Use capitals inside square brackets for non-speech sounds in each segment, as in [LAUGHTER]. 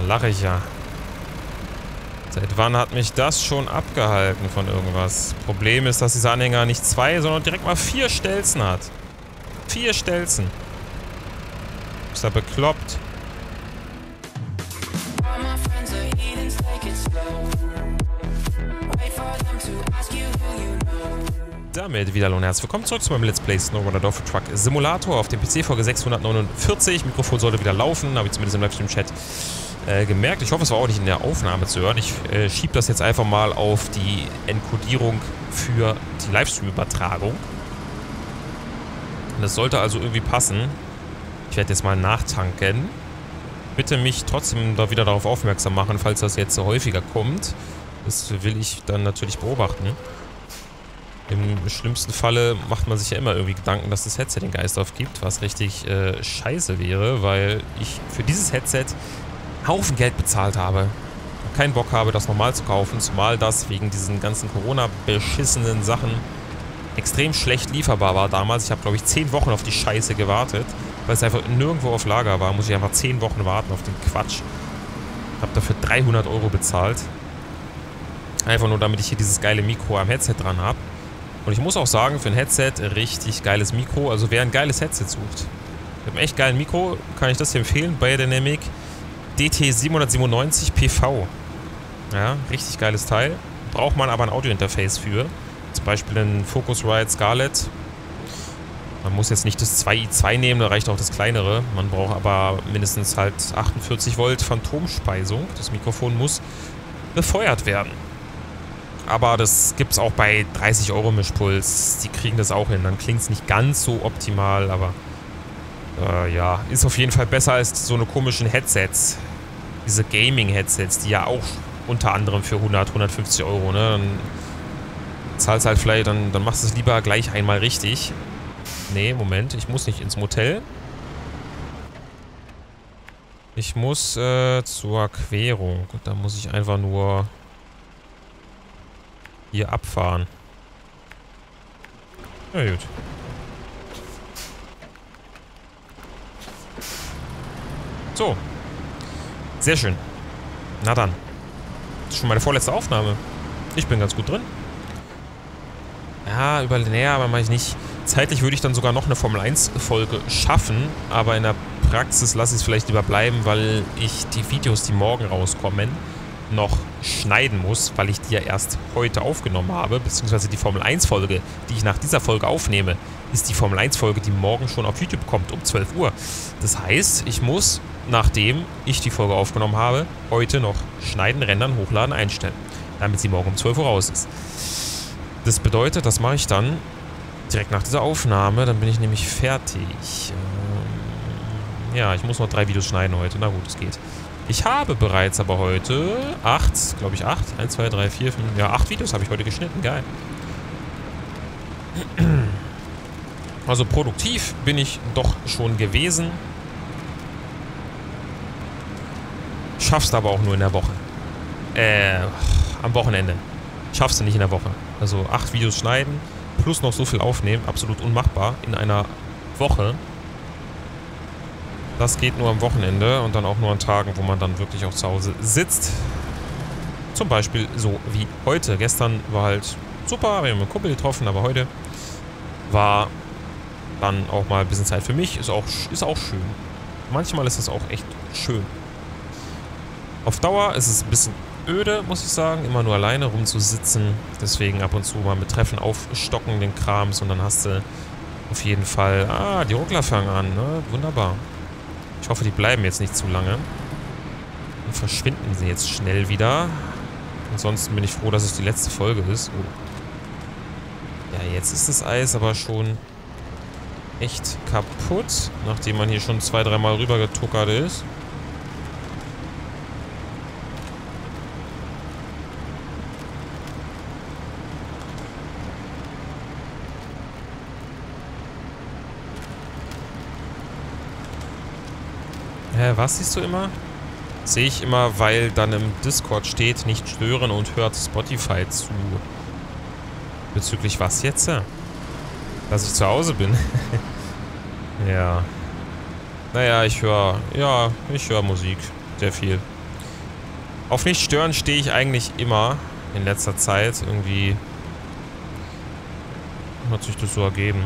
Da lache ich ja. Seit wann hat mich das schon abgehalten von irgendwas? Problem ist, dass dieser Anhänger nicht zwei, sondern direkt mal vier Stelzen hat. Vier Stelzen. Ist er bekloppt? Damit wieder hallo und herzlich willkommen zurück zu meinem Let's Play Snowboarder Dorf Truck Simulator auf dem PC Folge 649. Mikrofon sollte wieder laufen, habe ich zumindest im Livestream-Chat äh, gemerkt. Ich hoffe, es war auch nicht in der Aufnahme zu hören. Ich äh, schiebe das jetzt einfach mal auf die Enkodierung für die Livestream-Übertragung. Das sollte also irgendwie passen. Ich werde jetzt mal nachtanken. Bitte mich trotzdem da wieder darauf aufmerksam machen, falls das jetzt häufiger kommt. Das will ich dann natürlich beobachten. Im schlimmsten Falle macht man sich ja immer irgendwie Gedanken, dass das Headset den Geist aufgibt, was richtig äh, scheiße wäre, weil ich für dieses Headset Haufen Geld bezahlt habe. Und keinen Bock habe, das normal zu kaufen, zumal das wegen diesen ganzen Corona-beschissenen Sachen extrem schlecht lieferbar war damals. Ich habe, glaube ich, 10 Wochen auf die Scheiße gewartet, weil es einfach nirgendwo auf Lager war. Muss ich einfach 10 Wochen warten auf den Quatsch. Habe dafür 300 Euro bezahlt. Einfach nur, damit ich hier dieses geile Mikro am Headset dran habe. Und ich muss auch sagen, für ein Headset richtig geiles Mikro. Also wer ein geiles Headset sucht, mit einem echt geilen Mikro kann ich das hier empfehlen. Biodynamic DT797 PV. Ja, richtig geiles Teil. Braucht man aber ein Audiointerface für. Zum Beispiel ein Focusrite Scarlett. Man muss jetzt nicht das 2i2 nehmen, da reicht auch das kleinere. Man braucht aber mindestens halt 48 Volt Phantomspeisung. Das Mikrofon muss befeuert werden. Aber das gibt es auch bei 30 Euro Mischpuls. Die kriegen das auch hin. Dann klingt es nicht ganz so optimal, aber äh, ja, ist auf jeden Fall besser als so eine komischen Headsets. Diese Gaming-Headsets, die ja auch unter anderem für 100, 150 Euro, ne? Dann zahlst halt vielleicht, dann, dann machst du es lieber gleich einmal richtig. Nee, Moment, ich muss nicht ins Motel. Ich muss äh, zur Querung. Da muss ich einfach nur hier abfahren. Na gut. So. Sehr schön. Na dann. Das ist schon meine vorletzte Aufnahme. Ich bin ganz gut drin. Ja, über näher, aber mache ich nicht. Zeitlich würde ich dann sogar noch eine Formel 1 Folge schaffen, aber in der Praxis lasse ich es vielleicht lieber bleiben, weil ich die Videos, die morgen rauskommen, noch schneiden muss, weil ich die ja erst heute aufgenommen habe, beziehungsweise die Formel 1 Folge, die ich nach dieser Folge aufnehme, ist die Formel 1 Folge, die morgen schon auf YouTube kommt, um 12 Uhr. Das heißt, ich muss, nachdem ich die Folge aufgenommen habe, heute noch schneiden, rendern, hochladen, einstellen, damit sie morgen um 12 Uhr raus ist. Das bedeutet, das mache ich dann direkt nach dieser Aufnahme, dann bin ich nämlich fertig. Ähm, ja, ich muss noch drei Videos schneiden heute, na gut, es geht. Ich habe bereits aber heute acht, glaube ich acht, eins, zwei, drei, vier, fünf, ja acht Videos habe ich heute geschnitten, geil. Also produktiv bin ich doch schon gewesen. Schaffst aber auch nur in der Woche. Äh, am Wochenende. Schaffst du nicht in der Woche. Also acht Videos schneiden, plus noch so viel aufnehmen, absolut unmachbar in einer Woche. Das geht nur am Wochenende und dann auch nur an Tagen, wo man dann wirklich auch zu Hause sitzt. Zum Beispiel so wie heute. Gestern war halt super, wir haben einen Kumpel getroffen, aber heute war dann auch mal ein bisschen Zeit für mich. Ist auch, ist auch schön. Manchmal ist es auch echt schön. Auf Dauer ist es ein bisschen öde, muss ich sagen, immer nur alleine rumzusitzen. Deswegen ab und zu mal mit Treffen aufstocken, den Krams. Und dann hast du auf jeden Fall... Ah, die Ruckler fangen an, ne? Wunderbar. Ich hoffe, die bleiben jetzt nicht zu lange. Dann verschwinden sie jetzt schnell wieder. Ansonsten bin ich froh, dass es die letzte Folge ist. Oh. Ja, jetzt ist das Eis aber schon echt kaputt, nachdem man hier schon zwei, dreimal rüber getuckert ist. Hä, was siehst du immer? Sehe ich immer, weil dann im Discord steht, nicht stören und hört Spotify zu. Bezüglich was jetzt? Dass ich zu Hause bin. [LAUGHS] ja. Naja, ich höre, ja, ich höre Musik. Sehr viel. Auf nicht stören stehe ich eigentlich immer in letzter Zeit. Irgendwie hat sich das so ergeben.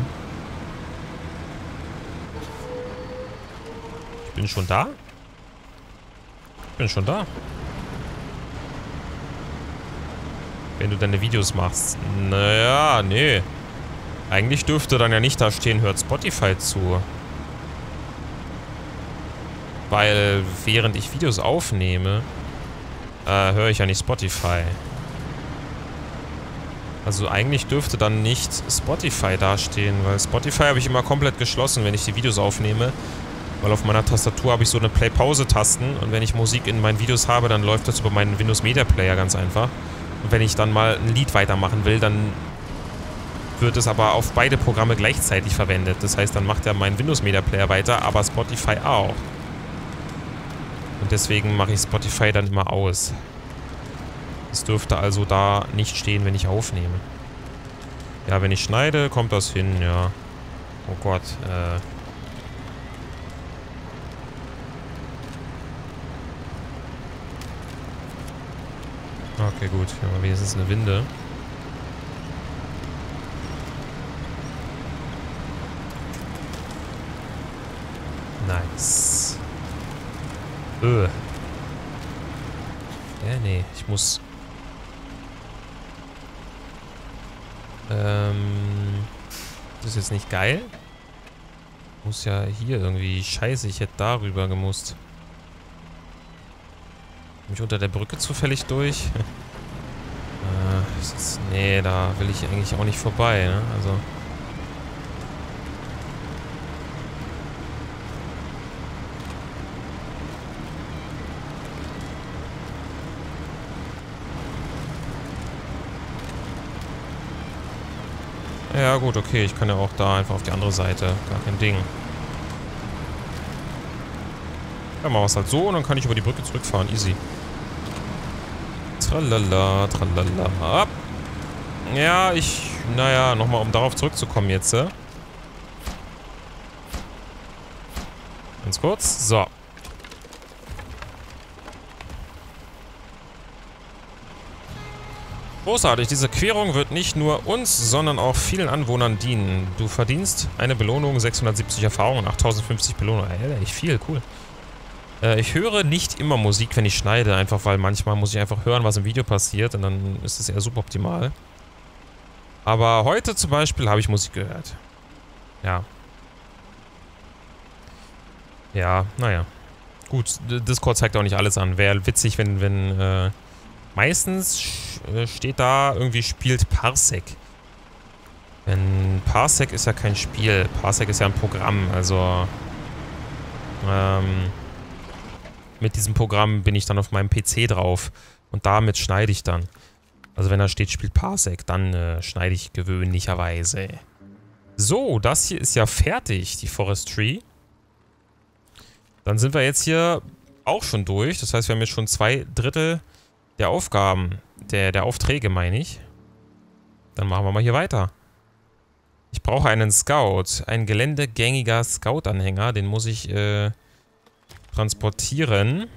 Bin schon da? Ich bin schon da. Wenn du deine Videos machst. Naja, nee. Eigentlich dürfte dann ja nicht da stehen, hört Spotify zu. Weil während ich Videos aufnehme, äh, höre ich ja nicht Spotify. Also eigentlich dürfte dann nicht Spotify dastehen, weil Spotify habe ich immer komplett geschlossen, wenn ich die Videos aufnehme. Weil auf meiner Tastatur habe ich so eine Play-Pause-Tasten und wenn ich Musik in meinen Videos habe, dann läuft das über meinen Windows Media Player ganz einfach. Und wenn ich dann mal ein Lied weitermachen will, dann wird es aber auf beide Programme gleichzeitig verwendet. Das heißt, dann macht er meinen Windows Media Player weiter, aber Spotify auch. Und deswegen mache ich Spotify dann immer aus. Es dürfte also da nicht stehen, wenn ich aufnehme. Ja, wenn ich schneide, kommt das hin, ja. Oh Gott, äh... Okay, gut. Wir haben wenigstens eine Winde. Nice. Öh. Ja, nee. Ich muss... Ähm... Das ist jetzt nicht geil. Muss ja hier irgendwie... Scheiße, ich hätte darüber gemusst. Mich unter der Brücke zufällig durch? [LAUGHS] äh, ist, nee, da will ich eigentlich auch nicht vorbei, ne? Also... Ja gut, okay, ich kann ja auch da einfach auf die andere Seite. Gar kein Ding. Ja, machen wir es halt so und dann kann ich über die Brücke zurückfahren. Easy. Tralala, tralala. Ja, ich... Naja, nochmal, um darauf zurückzukommen jetzt. Äh. Ganz kurz. So. Großartig, diese Querung wird nicht nur uns, sondern auch vielen Anwohnern dienen. Du verdienst eine Belohnung, 670 Erfahrungen, 8050 Belohnungen. Ja, echt viel, cool. Äh, ich höre nicht immer Musik, wenn ich schneide, einfach weil manchmal muss ich einfach hören, was im Video passiert und dann ist es eher suboptimal. Aber heute zum Beispiel habe ich Musik gehört. Ja. Ja, naja. Gut, Discord zeigt auch nicht alles an. Wäre witzig, wenn, wenn, äh, Meistens äh, steht da irgendwie spielt Parsec. Denn Parsec ist ja kein Spiel. Parsec ist ja ein Programm. Also ähm, mit diesem Programm bin ich dann auf meinem PC drauf. Und damit schneide ich dann. Also wenn da steht, spielt Parsec, dann äh, schneide ich gewöhnlicherweise. So, das hier ist ja fertig, die Forestry. Dann sind wir jetzt hier auch schon durch. Das heißt, wir haben jetzt schon zwei Drittel der Aufgaben, der, der Aufträge meine ich. Dann machen wir mal hier weiter. Ich brauche einen Scout. Ein geländegängiger Scout-Anhänger. Den muss ich äh, transportieren.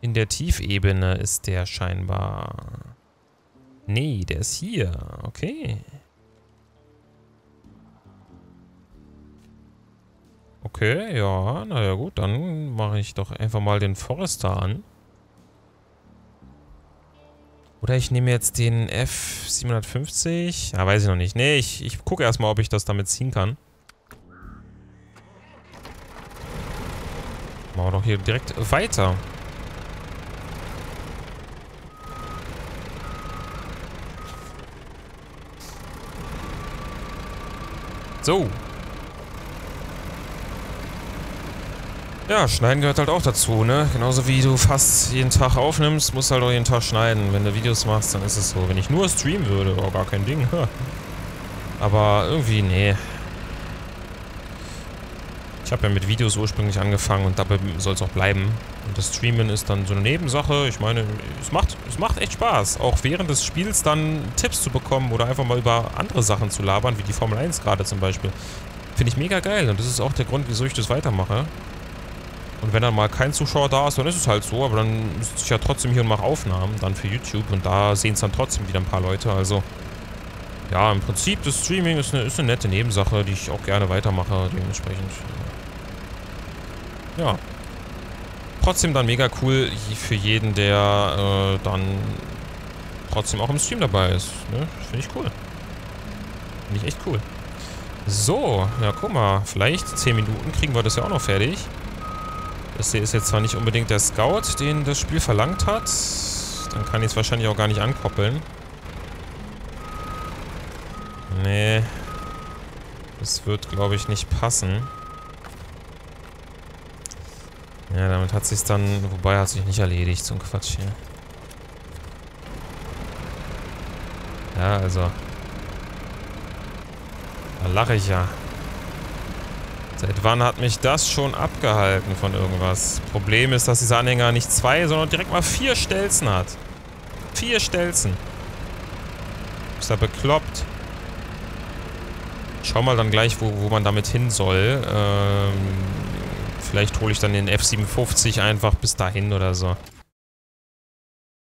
In der Tiefebene ist der scheinbar. Nee, der ist hier. Okay. Okay, ja, naja gut, dann mache ich doch einfach mal den Forester an. Oder ich nehme jetzt den F750. Ja, weiß ich noch nicht. Nee, ich, ich gucke erstmal, ob ich das damit ziehen kann. Machen wir doch hier direkt weiter. So. Ja, schneiden gehört halt auch dazu, ne? Genauso wie du fast jeden Tag aufnimmst, musst du halt auch jeden Tag schneiden. Wenn du Videos machst, dann ist es so. Wenn ich nur streamen würde, oh, gar kein Ding. [LAUGHS] Aber irgendwie, nee. Ich habe ja mit Videos ursprünglich angefangen und dabei soll es auch bleiben. Und das Streamen ist dann so eine Nebensache. Ich meine, es macht, es macht echt Spaß. Auch während des Spiels dann Tipps zu bekommen oder einfach mal über andere Sachen zu labern, wie die Formel 1 gerade zum Beispiel. Finde ich mega geil und das ist auch der Grund, wieso ich das weitermache. Und wenn dann mal kein Zuschauer da ist, dann ist es halt so. Aber dann ist es ja trotzdem hier und mache Aufnahmen dann für YouTube. Und da sehen es dann trotzdem wieder ein paar Leute. Also, ja, im Prinzip, das Streaming ist eine, ist eine nette Nebensache, die ich auch gerne weitermache. Dementsprechend, ja. Trotzdem dann mega cool für jeden, der äh, dann trotzdem auch im Stream dabei ist. Ne? Finde ich cool. Finde ich echt cool. So, ja, guck mal. Vielleicht 10 Minuten kriegen wir das ja auch noch fertig. Das hier ist jetzt zwar nicht unbedingt der Scout, den das Spiel verlangt hat. Dann kann ich es wahrscheinlich auch gar nicht ankoppeln. Nee. Das wird, glaube ich, nicht passen. Ja, damit hat sich dann... Wobei, hat sich nicht erledigt, so ein Quatsch hier. Ja, also... Da lache ich ja. Seit wann hat mich das schon abgehalten von irgendwas? Problem ist, dass dieser Anhänger nicht zwei, sondern direkt mal vier Stelzen hat. Vier Stelzen. Ist er bekloppt? Schau mal dann gleich, wo, wo man damit hin soll. Ähm, vielleicht hole ich dann den F57 einfach bis dahin oder so.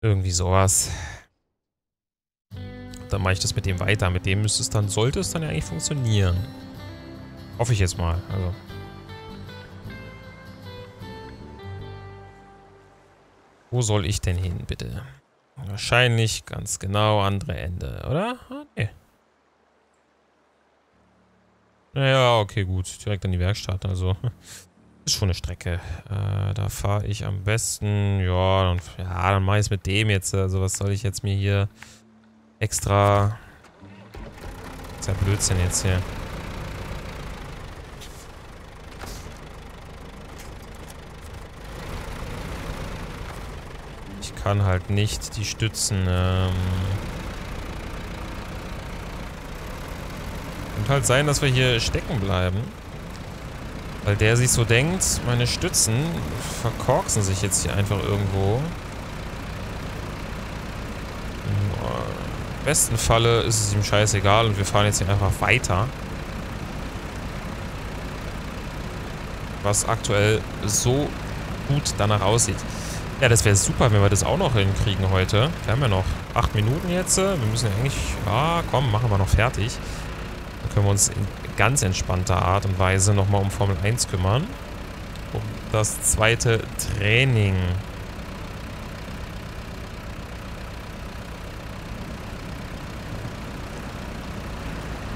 Irgendwie sowas. Dann mache ich das mit dem weiter. Mit dem müsste es dann, sollte es dann ja eigentlich funktionieren. Hoffe ich jetzt mal. Also. Wo soll ich denn hin, bitte? Wahrscheinlich ganz genau andere Ende, oder? Ah, nee. Naja, okay, gut. Direkt an die Werkstatt, also. Ist schon eine Strecke. Äh, da fahre ich am besten. Ja, dann, ja, dann mache ich es mit dem jetzt. Also, was soll ich jetzt mir hier extra... Das ist ja Blödsinn jetzt hier. kann halt nicht die Stützen. Ähm und halt sein, dass wir hier stecken bleiben. Weil der sich so denkt, meine Stützen verkorksen sich jetzt hier einfach irgendwo. Im besten Falle ist es ihm scheißegal und wir fahren jetzt hier einfach weiter. Was aktuell so gut danach aussieht. Ja, das wäre super, wenn wir das auch noch hinkriegen heute. Wir haben ja noch acht Minuten jetzt. Wir müssen ja eigentlich... Ja, komm, machen wir noch fertig. Dann können wir uns in ganz entspannter Art und Weise nochmal um Formel 1 kümmern. Um das zweite Training.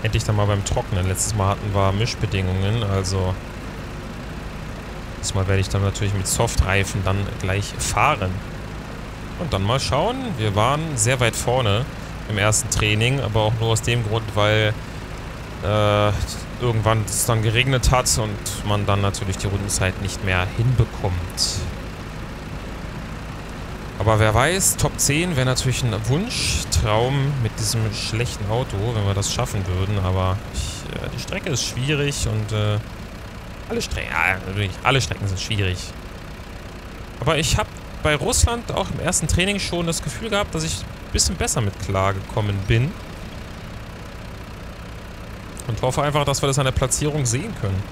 Endlich dann mal beim Trocknen. Letztes Mal hatten wir Mischbedingungen, also Diesmal werde ich dann natürlich mit Softreifen dann gleich fahren. Und dann mal schauen. Wir waren sehr weit vorne im ersten Training, aber auch nur aus dem Grund, weil äh, irgendwann es dann geregnet hat und man dann natürlich die Rundenzeit nicht mehr hinbekommt. Aber wer weiß, Top 10 wäre natürlich ein Wunschtraum mit diesem schlechten Auto, wenn wir das schaffen würden. Aber ich, äh, die Strecke ist schwierig und äh, alle Strecken, natürlich, alle Strecken sind schwierig. Aber ich habe bei Russland auch im ersten Training schon das Gefühl gehabt, dass ich ein bisschen besser mit klargekommen bin. Hoffe einfach, dass wir das an der Platzierung sehen können.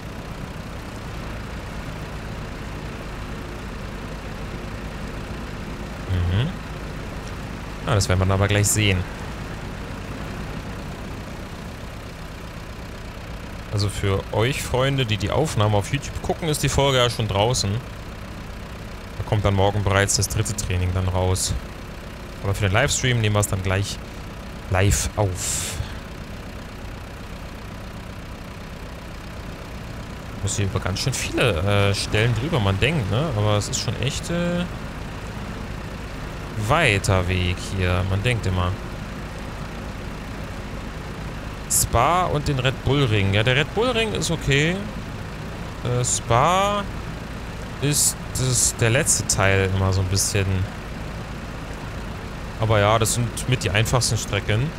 Mhm. Ah, das werden wir dann aber gleich sehen. Also für euch Freunde, die die Aufnahme auf YouTube gucken, ist die Folge ja schon draußen. Da kommt dann morgen bereits das dritte Training dann raus. Aber für den Livestream nehmen wir es dann gleich live auf. Muss hier über ganz schön viele äh, Stellen drüber, man denkt, ne? Aber es ist schon echt äh, weiter Weg hier. Man denkt immer. Spa und den Red Bull Ring. Ja, der Red Bull Ring ist okay. Äh, Spa ist das, der letzte Teil immer so ein bisschen. Aber ja, das sind mit die einfachsten Strecken.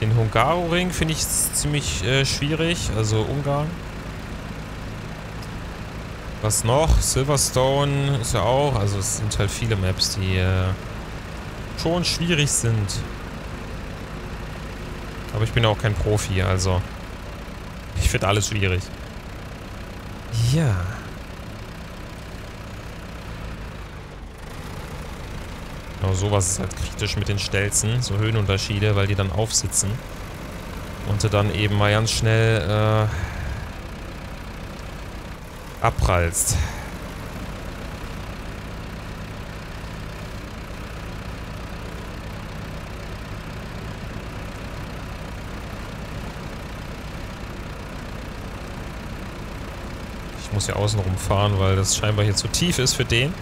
Den Hungaroring finde ich ziemlich äh, schwierig, also Ungarn. Was noch? Silverstone ist ja auch, also es sind halt viele Maps, die äh, schon schwierig sind. Aber ich bin auch kein Profi, also ich finde alles schwierig. Ja. Genau, sowas ist halt kritisch mit den Stelzen, so Höhenunterschiede, weil die dann aufsitzen. Und du dann eben mal ganz schnell äh, abprallst. Ich muss ja außen rumfahren, weil das scheinbar hier zu tief ist für den.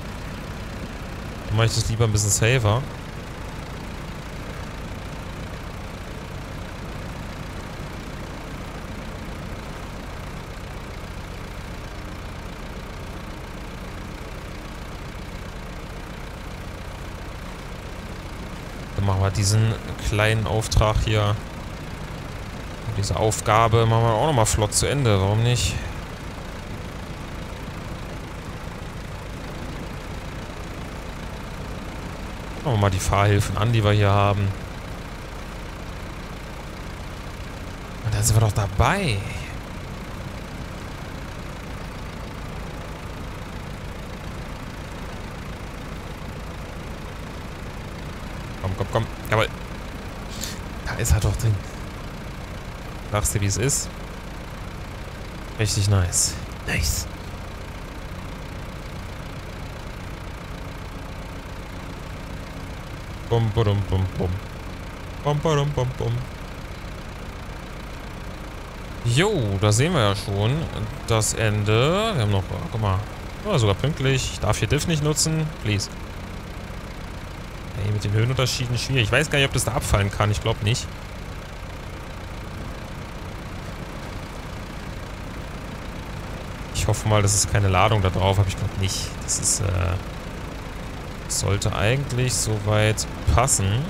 Mache ich das lieber ein bisschen safer. Dann machen wir diesen kleinen Auftrag hier. Diese Aufgabe machen wir auch nochmal flott zu Ende. Warum nicht? Schauen wir mal die Fahrhilfen an, die wir hier haben. Und da sind wir doch dabei. Komm, komm, komm. Jawohl. Da ist er doch drin. Sagst du, wie es ist? Richtig nice. Nice. Bum, bum, bum, bum. Bum, bum, bum, bum. Jo, da sehen wir ja schon das Ende. Wir haben noch, oh, guck mal, oh, sogar pünktlich. Ich darf hier Diff nicht nutzen. Please. Hey, mit den Höhenunterschieden schwierig. Ich weiß gar nicht, ob das da abfallen kann. Ich glaube nicht. Ich hoffe mal, das ist keine Ladung da drauf, aber ich glaube nicht. Das ist, äh sollte eigentlich soweit passen.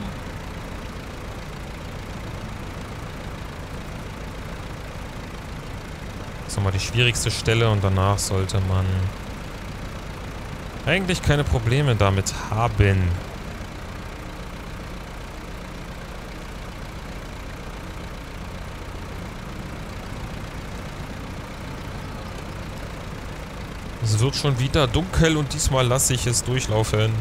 Das ist nochmal die schwierigste Stelle und danach sollte man eigentlich keine Probleme damit haben. Wird schon wieder dunkel und diesmal lasse ich es durchlaufen.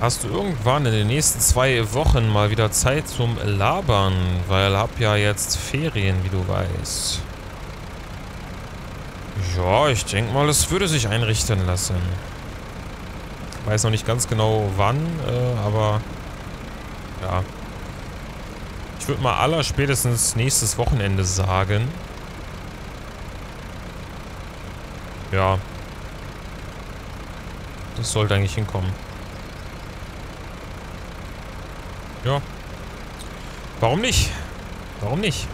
Hast du irgendwann in den nächsten zwei Wochen mal wieder Zeit zum Labern? Weil hab ja jetzt Ferien, wie du weißt. Ja, ich denke mal, es würde sich einrichten lassen. Weiß noch nicht ganz genau wann, äh, aber ja. Ich würde mal aller spätestens nächstes Wochenende sagen. Ja. Das sollte eigentlich hinkommen. Ja. Warum nicht? Warum nicht?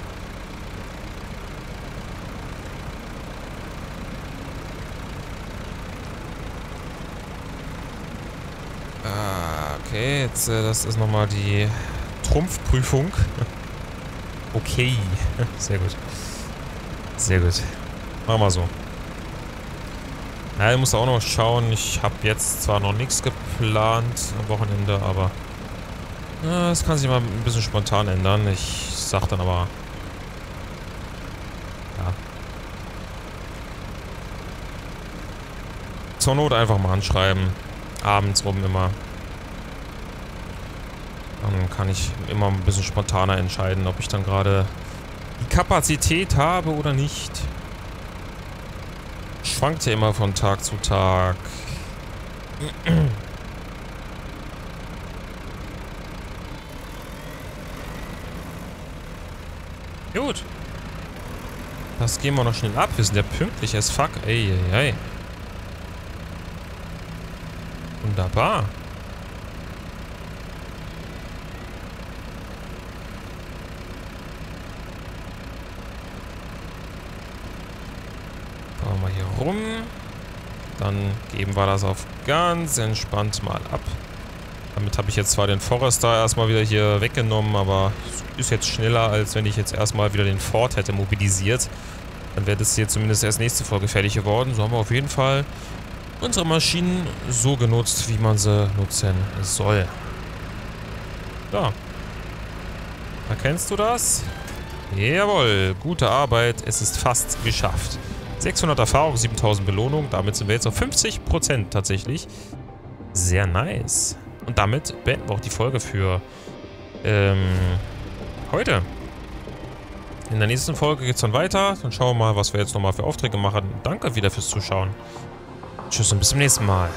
Ah, okay, jetzt äh, das ist nochmal die Trumpfprüfung. okay. Sehr gut. Sehr gut. Machen wir so. Ja, ich muss auch noch schauen. Ich habe jetzt zwar noch nichts geplant am Wochenende, aber das kann sich mal ein bisschen spontan ändern. Ich sag dann aber... Ja. Zur Not einfach mal anschreiben. Abends rum immer. Dann kann ich immer ein bisschen spontaner entscheiden, ob ich dann gerade die Kapazität habe oder nicht. Schwankt ja immer von Tag zu Tag. [CLEARS THROAT] Gut. Das gehen wir noch schnell ab. Wir sind ja pünktlich as fuck. Ey, ey, ey. Wunderbar. Rum. Dann geben wir das auf ganz entspannt mal ab. Damit habe ich jetzt zwar den Forester erstmal wieder hier weggenommen, aber ist jetzt schneller, als wenn ich jetzt erstmal wieder den Ford hätte mobilisiert. Dann wäre das hier zumindest erst nächste Folge fertig geworden. So haben wir auf jeden Fall unsere Maschinen so genutzt, wie man sie nutzen soll. Da. Erkennst du das? Jawohl, gute Arbeit. Es ist fast geschafft. 600 Erfahrung, 7000 Belohnung. Damit sind wir jetzt auf 50% tatsächlich. Sehr nice. Und damit beenden wir auch die Folge für ähm, heute. In der nächsten Folge geht es dann weiter. Dann schauen wir mal, was wir jetzt nochmal für Aufträge machen. Danke wieder fürs Zuschauen. Tschüss und bis zum nächsten Mal.